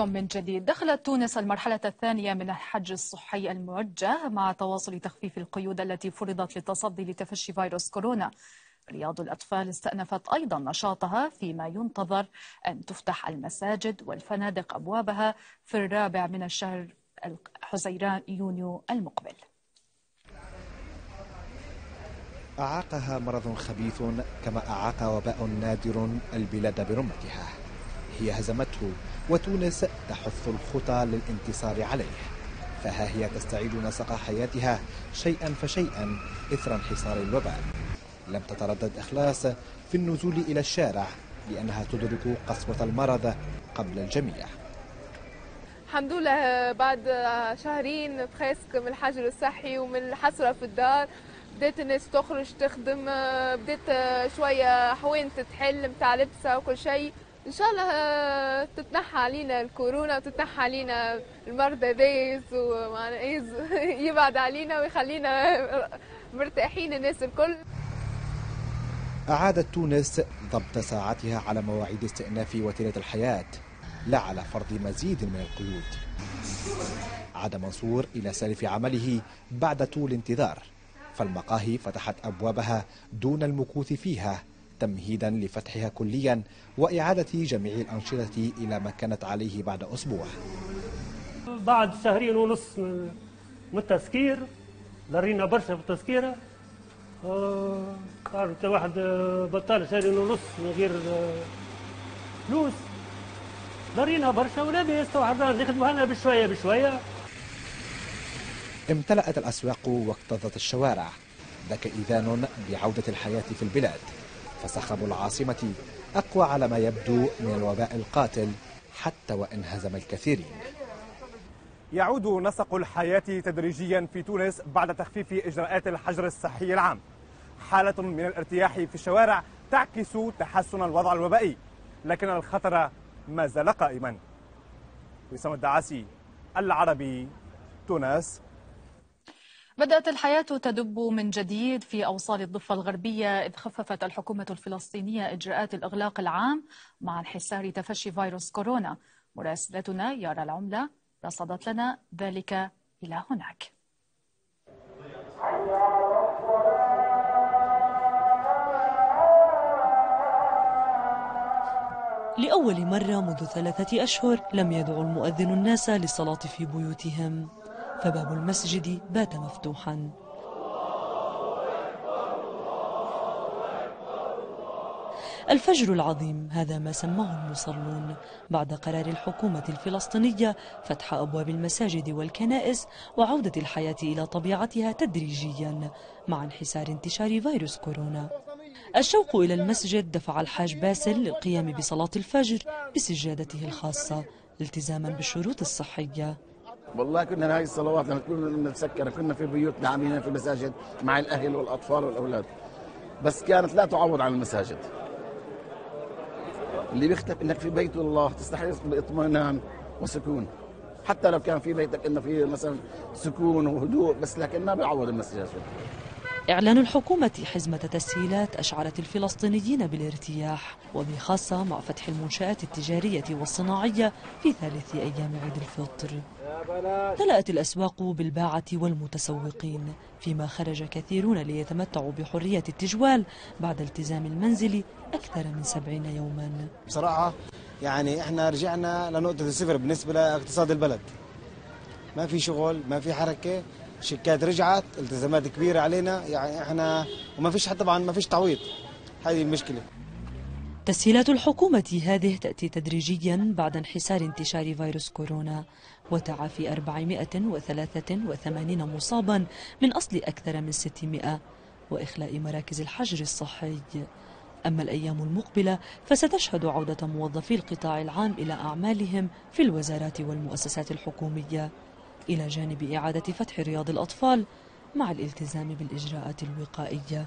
من جديد. دخلت تونس المرحلة الثانية من الحج الصحي الموجه مع تواصل تخفيف القيود التي فرضت للتصدي لتفشي فيروس كورونا. رياض الأطفال استأنفت أيضا نشاطها فيما ينتظر أن تفتح المساجد والفنادق أبوابها في الرابع من الشهر حزيران يونيو المقبل. أعاقها مرض خبيث كما أعاق وباء نادر البلاد برمتها. هي هزمته وتونس تحث الخطى للانتصار عليه. فها هي تستعيد نسق حياتها شيئا فشيئا إثر انحصار الوباء. لم تتردد إخلاص في النزول إلى الشارع لأنها تدرك قسوة المرض قبل الجميع. الحمد لله بعد شهرين تخيسك من الحجر الصحي ومن الحسرة في الدار بديت الناس تخرج تخدم بديت شوية حوين تتحل متاع لبسة وكل شيء. إن شاء الله تتنحى علينا الكورونا وتتنحى علينا المرضى دايز يبعد علينا ويخلينا مرتاحين الناس الكل. أعادت تونس ضبط ساعتها على مواعيد استئناف وتيرة الحياة لا على فرض مزيد من القيود. عاد منصور إلى سالف عمله بعد طول انتظار فالمقاهي فتحت أبوابها دون المكوث فيها. تمهيدا لفتحها كليا وإعادة جميع الأنشطة إلى ما كانت عليه بعد أسبوع. بعد شهرين ونص من التسكير ضرينا برشا في التسكيرة آه تعرف واحد بطال شهرين ونص من غير آه، فلوس. ضرينا برشا ولاباس تو نخدموا لنا بشوية بشوية. امتلأت الأسواق واكتظت الشوارع. ذاك إذان بعودة الحياة في البلاد. فصخب العاصمة أقوى على ما يبدو من الوباء القاتل حتى وإن هزم الكثيرين. يعود نسق الحياة تدريجيا في تونس بعد تخفيف إجراءات الحجر الصحي العام. حالة من الارتياح في الشوارع تعكس تحسن الوضع الوبائي لكن الخطر ما زال قائما. وسام الدعاسي العربي تونس. بدأت الحياة تدب من جديد في أوصال الضفة الغربية إذ خففت الحكومة الفلسطينية إجراءات الإغلاق العام مع انحسار تفشي فيروس كورونا. مراسلتنا يارا العملة. رصدت لنا ذلك إلى هناك. لأول مرة منذ ثلاثة أشهر لم يدعو المؤذن الناس للصلاة في بيوتهم. فباب المسجد بات مفتوحا. الفجر العظيم هذا ما سماه المصلون. بعد قرار الحكومة الفلسطينية فتح أبواب المساجد والكنائس وعودة الحياة إلى طبيعتها تدريجيا مع انحسار انتشار فيروس كورونا. الشوق إلى المسجد دفع الحاج باسل للقيام بصلاة الفجر بسجادته الخاصة التزاما بالشروط الصحية. والله كنا هاي الصلوات لما كنا نتسكر كنا في بيوتنا عاملين في المساجد مع الأهل والأطفال والأولاد. بس كانت لا تعوض عن المساجد. اللي بيختلف إنك في بيت الله تستحق باطمئنان وسكون. حتى لو كان في بيتك إنه في مثلا سكون وهدوء بس لكن ما بيعوض المساجد إعلان الحكومة حزمة تسهيلات أشعرت الفلسطينيين بالارتياح وبخاصة مع فتح المنشآت التجارية والصناعية في ثالث أيام عيد الفطر. تلأت الأسواق بالباعة والمتسوقين فيما خرج كثيرون ليتمتعوا بحرية التجوال بعد التزام المنزل أكثر من سبعين يوما. بصراحة يعني إحنا رجعنا لنقطة الصفر بالنسبة لاقتصاد البلد. ما في شغل ما في حركة. شيكات رجعت التزامات كبيرة علينا يعني إحنا وما فيش طبعا ما فيش تعويض. هذه المشكلة. تسهيلات الحكومة هذه تأتي تدريجيا بعد انحسار انتشار فيروس كورونا وتعافي 483 مصابا من أصل أكثر من 600 وإخلاء مراكز الحجر الصحي. أما الأيام المقبلة فستشهد عودة موظفي القطاع العام إلى أعمالهم في الوزارات والمؤسسات الحكومية. إلى جانب إعادة فتح رياض الأطفال مع الالتزام بالإجراءات الوقائية.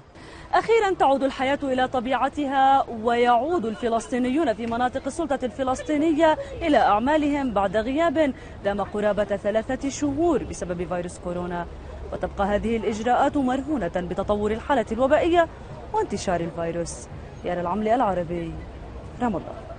أخيرا تعود الحياة إلى طبيعتها ويعود الفلسطينيون في مناطق السلطة الفلسطينية إلى أعمالهم بعد غياب دام قرابة ثلاثة شهور بسبب فيروس كورونا. وتبقى هذه الإجراءات مرهونة بتطور الحالة الوبائية وانتشار الفيروس. يارا العملي العربي رام الله.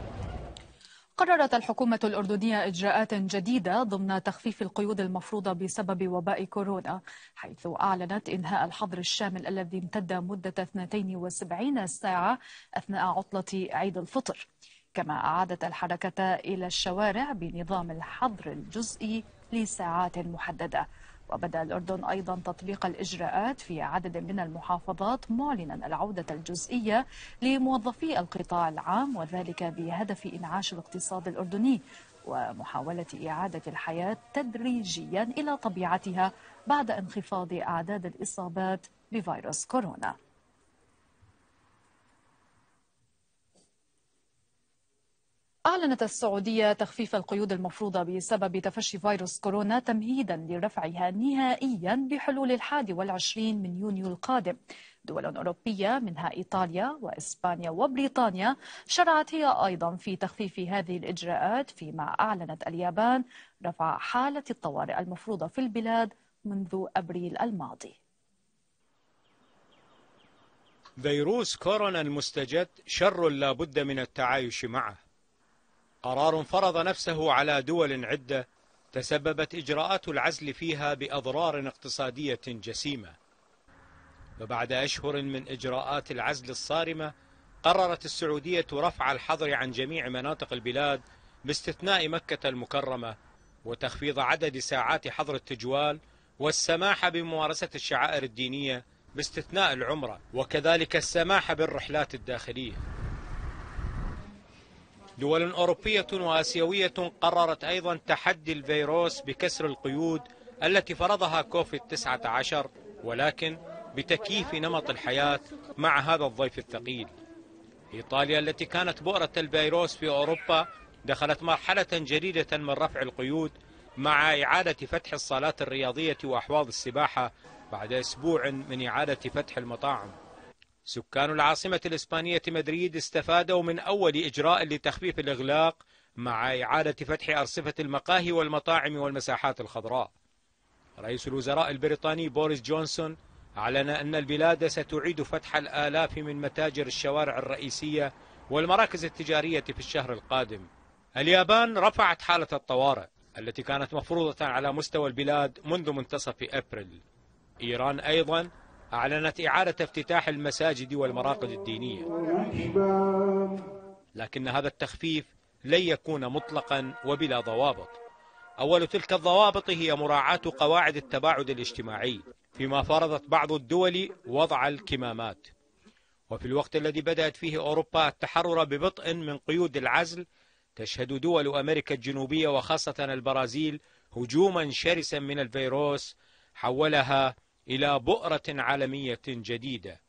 قررت الحكومة الأردنية إجراءات جديدة ضمن تخفيف القيود المفروضة بسبب وباء كورونا حيث أعلنت إنهاء الحظر الشامل الذي امتد مدة 72 ساعة أثناء عطلة عيد الفطر. كما أعادت الحركة إلى الشوارع بنظام الحظر الجزئي لساعات محددة. وبدأ الأردن أيضا تطبيق الإجراءات في عدد من المحافظات معلنا العودة الجزئية لموظفي القطاع العام وذلك بهدف إنعاش الاقتصاد الأردني ومحاولة إعادة الحياة تدريجيا إلى طبيعتها بعد انخفاض أعداد الإصابات بفيروس كورونا. أعلنت السعودية تخفيف القيود المفروضة بسبب تفشي فيروس كورونا تمهيدا لرفعها نهائيا بحلول الحادي والعشرين من يونيو القادم. دول أوروبية منها إيطاليا وإسبانيا وبريطانيا شرعت هي أيضا في تخفيف هذه الإجراءات فيما أعلنت اليابان رفع حالة الطوارئ المفروضة في البلاد منذ أبريل الماضي. فيروس كورونا المستجد شر لا بد من التعايش معه. قرار فرض نفسه على دول عدة تسببت إجراءات العزل فيها بأضرار اقتصادية جسيمة. وبعد أشهر من إجراءات العزل الصارمة قررت السعودية رفع الحظر عن جميع مناطق البلاد باستثناء مكة المكرمة وتخفيض عدد ساعات حظر التجوال والسماح بممارسة الشعائر الدينية باستثناء العمرة وكذلك السماح بالرحلات الداخلية. دول أوروبية وآسيوية قررت أيضا تحدي الفيروس بكسر القيود التي فرضها كوفيد 19 ولكن بتكييف نمط الحياة مع هذا الضيف الثقيل. إيطاليا التي كانت بؤرة الفيروس في أوروبا دخلت مرحلة جديدة من رفع القيود مع إعادة فتح الصالات الرياضية وأحواض السباحة بعد أسبوع من إعادة فتح المطاعم. سكان العاصمة الإسبانية مدريد استفادوا من أول إجراء لتخفيف الإغلاق مع إعادة فتح أرصفة المقاهي والمطاعم والمساحات الخضراء. رئيس الوزراء البريطاني بوريس جونسون أعلن أن البلاد ستعيد فتح الآلاف من متاجر الشوارع الرئيسية والمراكز التجارية في الشهر القادم. اليابان رفعت حالة الطوارئ التي كانت مفروضة على مستوى البلاد منذ منتصف أبريل. إيران أيضا أعلنت إعادة افتتاح المساجد والمراقد الدينية. لكن هذا التخفيف لن يكون مطلقا وبلا ضوابط. أول تلك الضوابط هي مراعاة قواعد التباعد الاجتماعي فيما فرضت بعض الدول وضع الكمامات. وفي الوقت الذي بدأت فيه أوروبا التحرر ببطء من قيود العزل تشهد دول أمريكا الجنوبية وخاصة البرازيل هجوما شرسا من الفيروس حولها إلى بؤرة عالمية جديدة.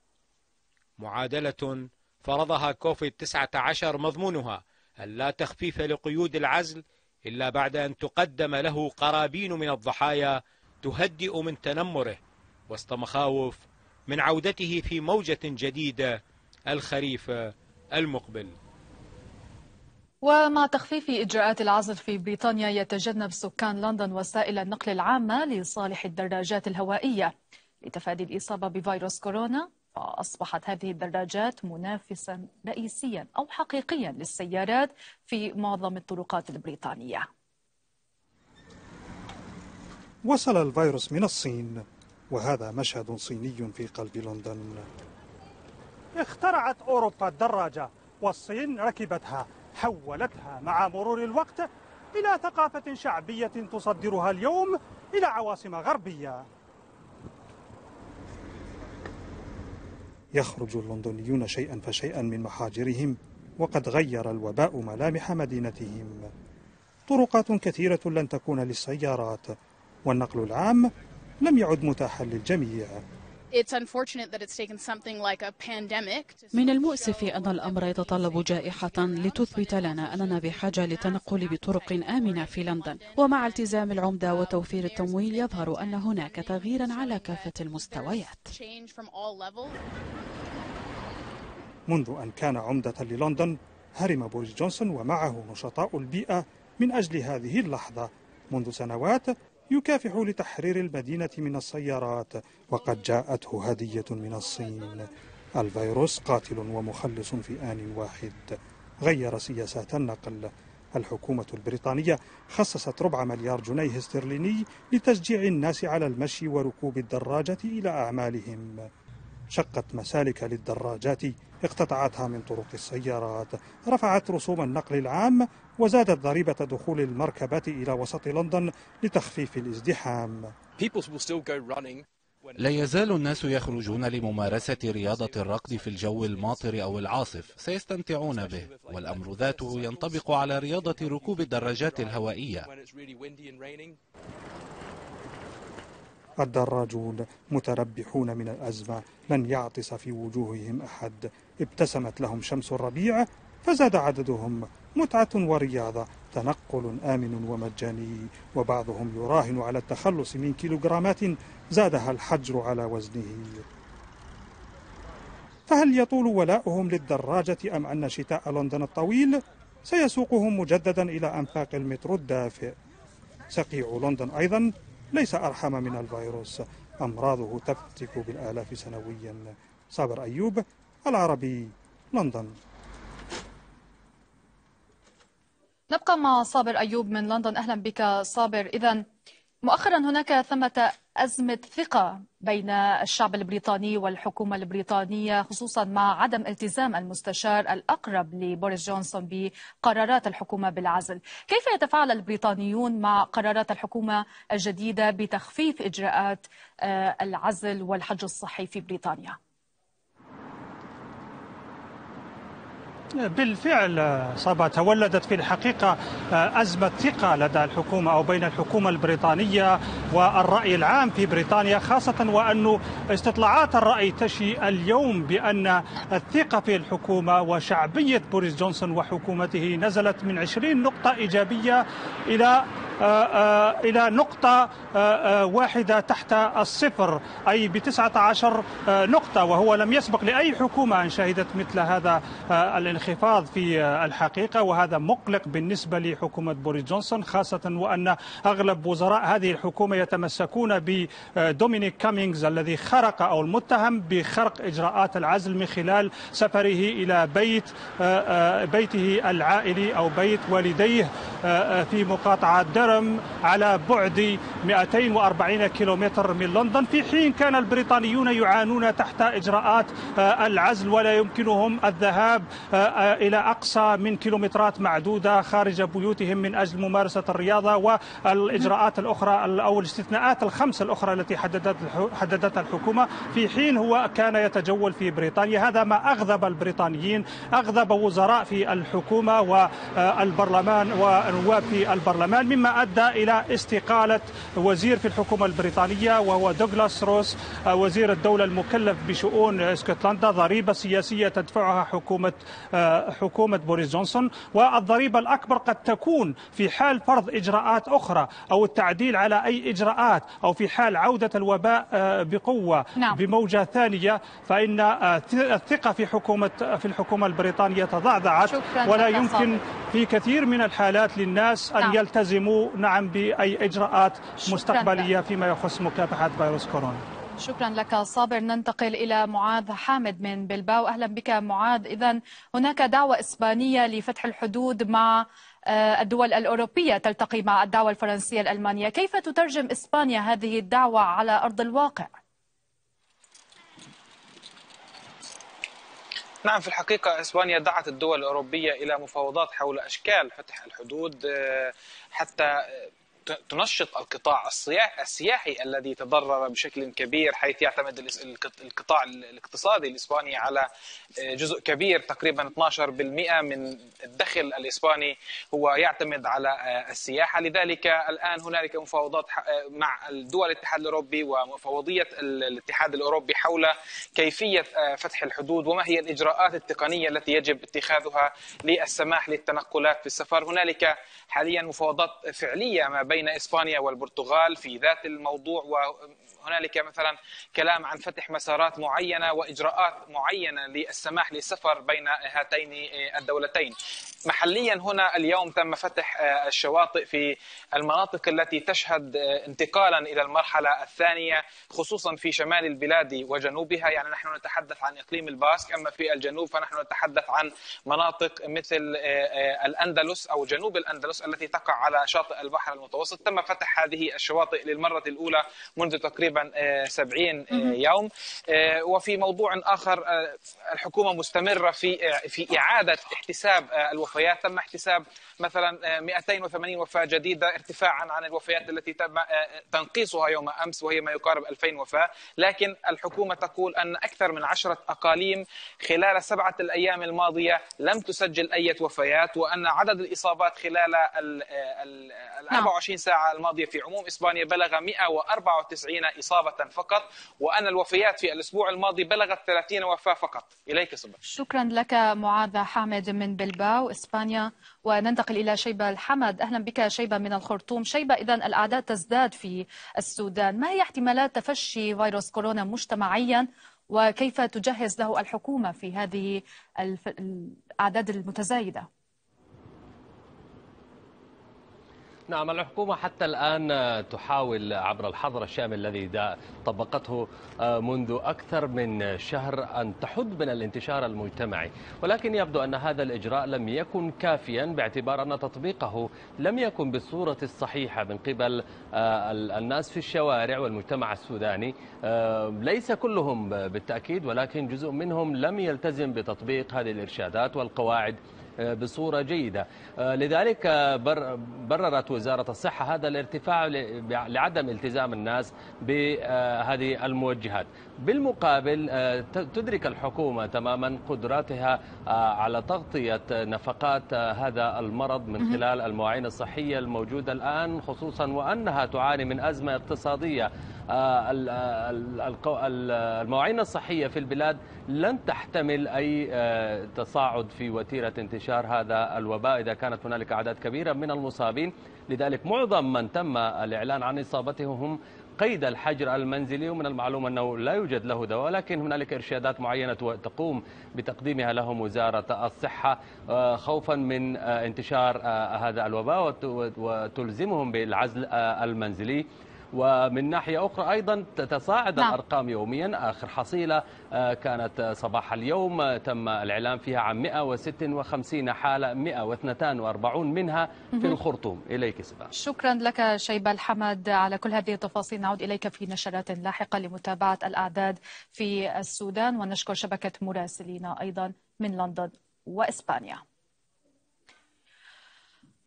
معادلة فرضها كوفيد 19 مضمونها ألا تخفيف لقيود العزل إلا بعد أن تقدم له قرابين من الضحايا تهدئ من تنمره وسط مخاوف من عودته في موجة جديدة الخريف المقبل. ومع تخفيف إجراءات العزل في بريطانيا يتجنب سكان لندن وسائل النقل العامة لصالح الدراجات الهوائية. لتفادي الإصابة بفيروس كورونا فأصبحت هذه الدراجات منافسا رئيسيا أو حقيقيا للسيارات في معظم الطرقات البريطانية. وصل الفيروس من الصين وهذا مشهد صيني في قلب لندن. اخترعت أوروبا الدراجة والصين ركبتها حولتها مع مرور الوقت إلى ثقافة شعبية تصدرها اليوم إلى عواصم غربية. يخرج اللندنيون شيئا فشيئا من محاجرهم وقد غير الوباء ملامح مدينتهم. طرقات كثيرة لن تكون للسيارات والنقل العام لم يعد متاحا للجميع. من المؤسف أن الأمر يتطلب جائحة لتثبت لنا أننا بحاجة للتنقل بطرق آمنة في لندن. ومع التزام العمدة وتوفير التمويل يظهر أن هناك تغييرا على كافة المستويات. منذ أن كان عمدة للندن هرم بوريس جونسون ومعه نشطاء البيئة من أجل هذه اللحظة. منذ سنوات يكافح لتحرير المدينة من السيارات وقد جاءته هدية من الصين. الفيروس قاتل ومخلص في آن واحد. غير سياسات النقل. الحكومة البريطانية خصصت ربع مليار جنيه استرليني لتشجيع الناس على المشي وركوب الدراجة إلى أعمالهم. شقت مسالك للدراجات اقتطعتها من طرق السيارات. رفعت رسوم النقل العام وزادت ضريبة دخول المركبات إلى وسط لندن لتخفيف الازدحام. لا يزال الناس يخرجون لممارسة رياضة الركض في الجو الماطر أو العاصف سيستمتعون به والأمر ذاته ينطبق على رياضة ركوب الدراجات الهوائية. الدراجون متربحون من الأزمة. لن يعطس في وجوههم أحد. ابتسمت لهم شمس الربيع فزاد عددهم متعة ورياضة. تنقل آمن ومجاني. وبعضهم يراهن على التخلص من كيلوغرامات زادها الحجر على وزنه. فهل يطول ولاؤهم للدراجة أم أن شتاء لندن الطويل؟ سيسوقهم مجددا إلى أنفاق المترو الدافئ. سقيع لندن أيضا ليس أرحم من الفيروس. أمراضه تفتك بالآلاف سنويا. صابر أيوب العربي لندن. نبقى مع صابر أيوب من لندن. أهلا بك صابر. إذا مؤخرا هناك ثمة أزمة ثقة بين الشعب البريطاني والحكومة البريطانية خصوصا مع عدم التزام المستشار الأقرب لبوريس جونسون بقرارات الحكومة بالعزل كيف يتفاعل البريطانيون مع قرارات الحكومة الجديدة بتخفيف إجراءات آه، العزل والحجر الصحي في بريطانيا؟ بالفعل صبا تولدت في الحقيقة آه، أزمة ثقة لدى الحكومة أو بين الحكومة البريطانية والرأي العام في بريطانيا خاصة وأن استطلاعات الرأي تشي اليوم بأن الثقة في الحكومة وشعبية بوريس جونسون وحكومته نزلت من 20 نقطة إيجابية إلى آه، آه، إلى نقطة واحدة تحت الصفر أي بتسعة عشر نقطة وهو لم يسبق لأي حكومة أن شهدت مثل هذا الانخفاض في الحقيقة وهذا مقلق بالنسبة لحكومة بوريس جونسون خاصة وأن أغلب وزراء هذه الحكومة يتمسكون بدومينيك كامينغز الذي خرق أو المتهم بخرق إجراءات العزل من خلال سفره إلى بيت بيته العائلي أو بيت والديه في مقاطعة در الهرم على بعد 240 كيلومتر من لندن. في حين كان البريطانيون يعانون تحت إجراءات آه، العزل ولا يمكنهم الذهاب آه، آه، إلى أقصى من كيلومترات معدودة خارج بيوتهم من أجل ممارسة الرياضة والإجراءات الأخرى أو الاستثناءات الخمس الأخرى التي حددت حددتها الحكومة في حين هو كان يتجول في بريطانيا. هذا ما أغضب البريطانيين أغضب وزراء في الحكومة والبرلمان ونواب في البرلمان مما أدى إلى استقالة وزير في الحكومة البريطانية وهو دوغلاس روس وزير الدولة المكلف بشؤون اسكتلندا ضريبة سياسية تدفعها حكومة حكومة بوريس جونسون والضريبة الأكبر قد تكون في حال فرض إجراءات أخرى أو التعديل على أي إجراءات أو في حال عودة الوباء آه، بقوة نعم. بموجة ثانية فإن الثقة في حكومة في الحكومة البريطانية تضعضعت ولا يمكن في كثير من الحالات للناس أن نعم. يلتزموا نعم بأي إجراءات مستقبلية فيما يخص مكافحة فيروس كورونا شكرا لك صابر. ننتقل إلى معاذ حامد من بلباو. أهلا بك معاذ. إذا هناك دعوة إسبانية لفتح الحدود مع آه، الدول الأوروبية تلتقي مع الدعوة الفرنسية الألمانية. كيف تترجم إسبانيا هذه الدعوة على أرض الواقع؟ نعم في الحقيقة إسبانيا دعت الدول الأوروبية إلى مفاوضات حول أشكال فتح الحدود آه، حتى تنشط القطاع السياحي الذي تضرر بشكل كبير حيث يعتمد القطاع الاقتصادي الإسباني على آه، جزء كبير تقريبا 12% من الدخل الإسباني هو يعتمد على آه، السياحة. لذلك الآن هنالك مفاوضات آه، مع الدول الاتحاد الأوروبي ومفوضيه الاتحاد الأوروبي حول كيفية فتح الحدود وما هي الإجراءات التقنية التي يجب اتخاذها للسماح للتنقلات في السفر. هنالك حاليا مفاوضات فعلية ما بين بين إسبانيا والبرتغال في ذات الموضوع وهنالك مثلا كلام عن فتح مسارات معينة وإجراءات معينة للسماح للسفر بين هاتين الدولتين. محليا هنا اليوم تم فتح الشواطئ في المناطق التي تشهد انتقالا إلى المرحلة الثانية خصوصا في شمال البلاد وجنوبها. يعني نحن نتحدث عن إقليم الباسك أما في الجنوب فنحن نتحدث عن مناطق مثل الأندلس أو جنوب الأندلس التي تقع على شاطئ البحر المتوسط. تم فتح هذه الشواطئ للمرة الأولى منذ تقريبا 70 يوم. وفي موضوع آخر الحكومة مستمرة في في إعادة احتساب الوفيات. تم احتساب مثلا 280 وفاة جديدة ارتفاعا عن الوفيات التي تم تنقيصها يوم أمس وهي ما يقارب 2000 وفاة. لكن الحكومة تقول أن أكثر من عشرة أقاليم خلال سبعة الأيام الماضية لم تسجل أي وفيات وأن عدد الإصابات خلال ال 24 ساعة الماضية في عموم إسبانيا بلغ 194 إصابة فقط وأن الوفيات في الأسبوع الماضي بلغت 30 وفاة فقط. إليك صبح شكرا لك معاذ حامد من بلباو إسبانيا. وننتقل إلى شيبة الحمد. أهلا بك شيبة من الخرطوم. شيبة إذا الأعداد تزداد في السودان. ما هي احتمالات تفشي فيروس كورونا مجتمعيا؟ وكيف تجهز له الحكومة في هذه الأعداد المتزايدة؟ نعم الحكومة حتى الآن تحاول عبر الحظر الشامل الذي طبقته منذ أكثر من شهر أن تحد من الانتشار المجتمعي. ولكن يبدو أن هذا الإجراء لم يكن كافيا باعتبار أن تطبيقه لم يكن بالصورة الصحيحة من قبل الناس في الشوارع والمجتمع السوداني. ليس كلهم بالتأكيد ولكن جزء منهم لم يلتزم بتطبيق هذه الإرشادات والقواعد بصورة جيدة. لذلك بررت وزارة الصحة هذا الارتفاع لعدم التزام الناس بهذه الموجهات. بالمقابل تدرك الحكومة تماما قدراتها على تغطية نفقات هذا المرض من خلال المواعين الصحية الموجودة الآن خصوصا وأنها تعاني من أزمة اقتصادية. المواعين الصحية في البلاد لن تحتمل أي تصاعد في وتيرة انتشار هذا الوباء إذا كانت هنالك أعداد كبيرة من المصابين. لذلك معظم من تم الإعلان عن إصابتهم هم قيد الحجر المنزلي ومن المعلوم أنه لا يوجد له دواء ولكن هنالك إرشادات معينة تقوم بتقديمها لهم وزارة الصحة خوفا من انتشار هذا الوباء وتلزمهم بالعزل المنزلي. ومن ناحية أخرى أيضا تتصاعد نعم. الأرقام يوميا. آخر حصيلة كانت صباح اليوم تم الإعلان فيها عن 156 حالة 142 منها في الخرطوم. إليك سبا شكرا لك شيبة الحمد على كل هذه التفاصيل. نعود إليك في نشرات لاحقة لمتابعة الأعداد في السودان ونشكر شبكة مراسلينا أيضا من لندن وإسبانيا.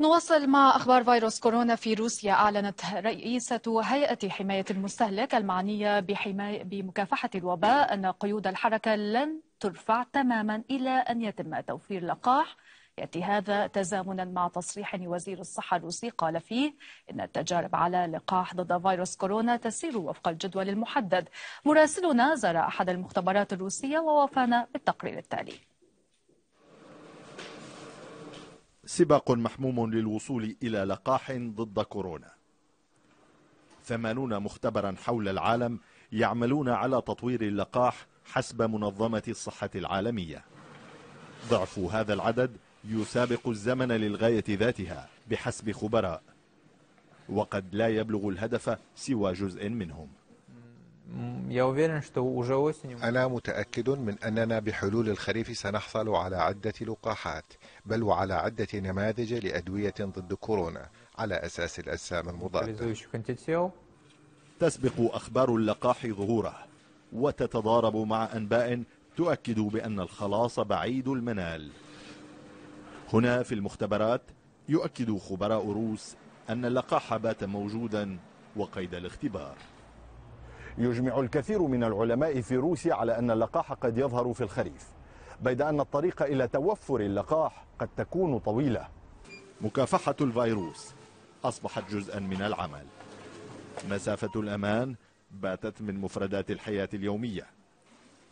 نواصل مع أخبار فيروس كورونا في روسيا. أعلنت رئيسة هيئة حماية المستهلك المعنية بحماية بمكافحة الوباء أن قيود الحركة لن ترفع تماما إلى أن يتم توفير لقاح. يأتي هذا تزامنا مع تصريح وزير الصحة الروسي. قال فيه إن التجارب على لقاح ضد فيروس كورونا تسير وفق الجدول المحدد. مراسلنا زار أحد المختبرات الروسية ووافانا بالتقرير التالي. سباق محموم للوصول إلى لقاح ضد كورونا. ثمانون مختبرا حول العالم يعملون على تطوير اللقاح حسب منظمة الصحة العالمية. ضعف هذا العدد يسابق الزمن للغاية ذاتها بحسب خبراء وقد لا يبلغ الهدف سوى جزء منهم. أنا متأكد من أننا بحلول الخريف سنحصل على عدة لقاحات. بل وعلى عدة نماذج لأدوية ضد كورونا على أساس الأجسام المضادة. تسبق أخبار اللقاح ظهوره وتتضارب مع أنباء تؤكد بأن الخلاص بعيد المنال. هنا في المختبرات يؤكد خبراء روس أن اللقاح بات موجودا وقيد الاختبار. يجمع الكثير من العلماء في روسيا على أن اللقاح قد يظهر في الخريف. بيد أن الطريق إلى توفر اللقاح قد تكون طويلة. مكافحة الفيروس أصبحت جزءا من العمل. مسافة الأمان باتت من مفردات الحياة اليومية.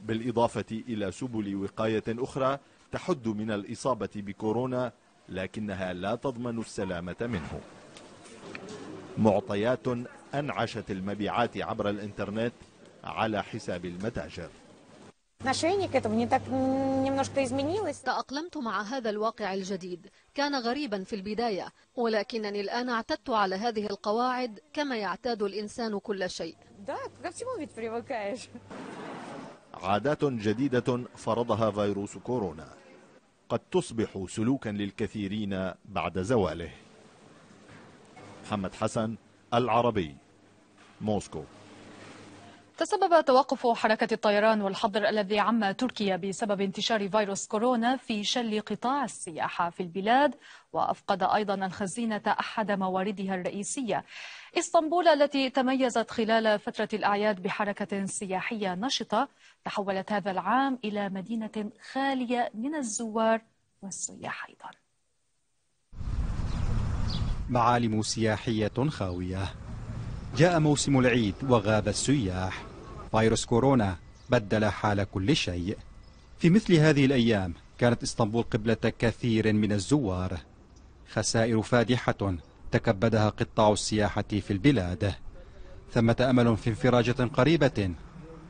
بالإضافة إلى سبل وقاية أخرى تحد من الإصابة بكورونا لكنها لا تضمن السلامة منه. معطيات أنعشت المبيعات عبر الإنترنت على حساب المتاجر. تأقلمت مع هذا الواقع الجديد. كان غريبا في البداية. ولكنني الآن اعتدت على هذه القواعد كما يعتاد الإنسان كل شيء. عادات جديدة فرضها فيروس كورونا. قد تصبح سلوكا للكثيرين بعد زواله. محمد حسن العربي موسكو. تسبب توقف حركة الطيران والحظر الذي عم تركيا بسبب انتشار فيروس كورونا في شل قطاع السياحة في البلاد. وأفقد أيضا الخزينة أحد مواردها الرئيسية. إسطنبول التي تميزت خلال فترة الأعياد بحركة سياحية نشطة تحولت هذا العام إلى مدينة خالية من الزوار والسياح أيضا. معالم سياحية خاوية. جاء موسم العيد وغاب السياح. فيروس كورونا بدل حال كل شيء. في مثل هذه الأيام كانت إسطنبول قبلة كثير من الزوار. خسائر فادحة تكبدها قطاع السياحة في البلاد. ثمة أمل في انفراجة قريبة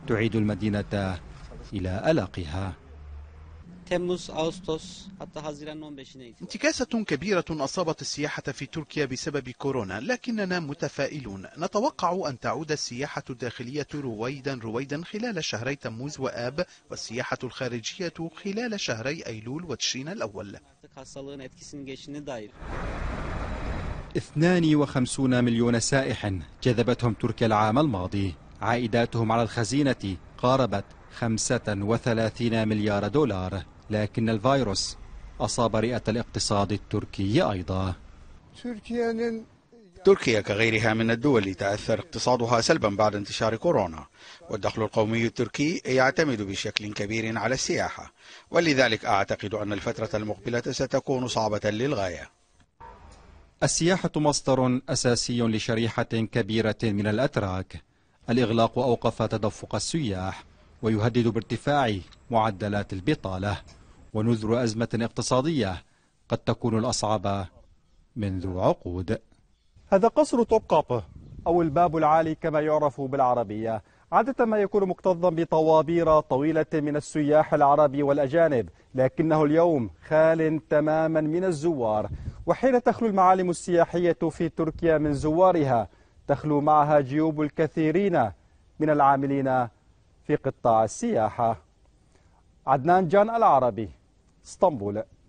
تعيد المدينة إلى ألقها Temmuz, Ağustos hatta Haziran'ın 15'ine انتكاسة كبيرة أصابت السياحة في تركيا بسبب كورونا لكننا متفائلون. نتوقع أن تعود السياحة الداخلية رويدا رويدا خلال شهري تموز وآب والسياحة الخارجية خلال شهري أيلول وتشرين الأول. Artık hastalığın etkisinin geçtiğine dair. 52 مليون سائح جذبتهم تركيا العام الماضي. عائداتهم على الخزينة قاربت 35 مليار دولار. لكن الفيروس أصاب رئة الاقتصاد التركي أيضا. تركيا كغيرها من الدول تأثر اقتصادها سلبا بعد انتشار كورونا والدخل القومي التركي يعتمد بشكل كبير على السياحة ولذلك أعتقد أن الفترة المقبلة ستكون صعبة للغاية. السياحة مصدر أساسي لشريحة كبيرة من الأتراك. الإغلاق أوقف تدفق السياح ويهدد بارتفاع معدلات البطالة. ونذر أزمة اقتصادية قد تكون الأصعب منذ عقود. هذا قصر كابه أو الباب العالي كما يعرف بالعربية. عادة ما يكون مكتظا بطوابير طويلة من السياح العرب والأجانب لكنه اليوم خال تماما من الزوار. وحين تخلو المعالم السياحية في تركيا من زوارها تخلو معها جيوب الكثيرين من العاملين في قطاع السياحة. عدنان جان العربي. اسطنبول.